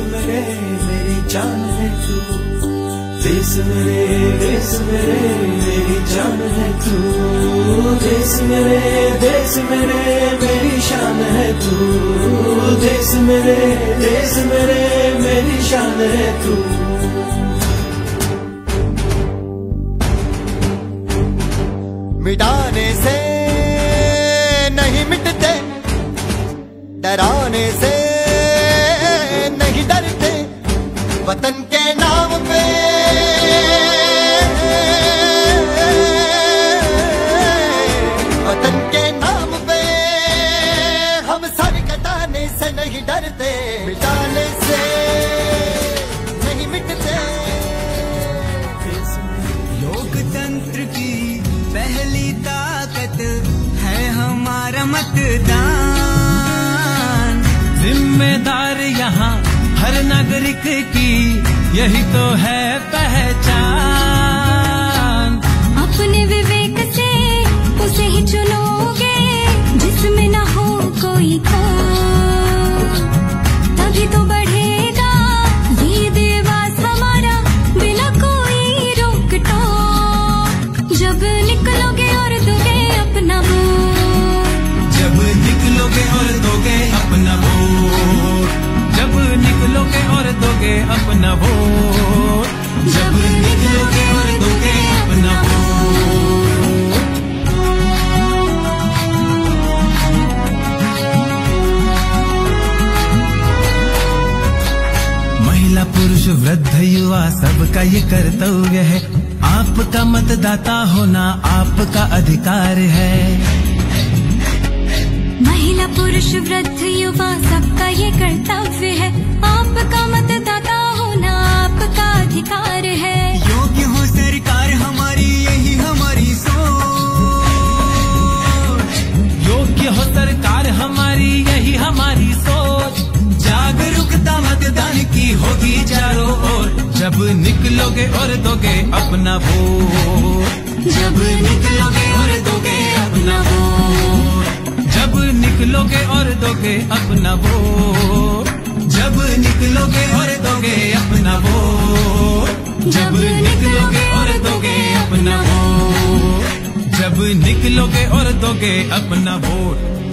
मेरी जान है तू। देश मेरे देश मेरे, मेरी जान है तू। देश मेरे देश मेरे, मेरी शान है तू। देश मेरे देश मेरे, मेरी शान है तू। मिटाने से नहीं मिटते, डराने से वतन के नाम पे। वतन के नाम पे। हम सर कटाने से नहीं डरते, मिटाने से नहीं मिटते। लोकतंत्र की पहली ताकत है हमारा मतदान। जिम्मेदार यहाँ हर नागरिक की यही तो है पहचान। अपने विवेक से उसे ही चुनोगे जिसमें ना हो कोई तभी तो बढ़ेगा ये देवास हमारा बिना कोई रोक टोक। जब निकलोगे और दोगे अपना वोट जब निकलोगे और दोगे अपना अपना जब निकलोगे और दोगे अपना वोट महिला, पुरुष, वृद्ध, युवा, सबका ये कर्तव्य है। आपका मतदाता होना आपका अधिकार है। महिला, पुरुष, वृद्ध, युवा, सबका ये कर्तव्य है। आपका मतदाता जब निकलोगे और दोगे अपना वोट जब निकलोगे और दोगे अपना वोट जब निकलोगे और दोगे अपना वोट जब निकलोगे और दोगे अपना वोट जब निकलोगे और दोगे अपना वोट जब निकलोगे और दोगे अपना वोट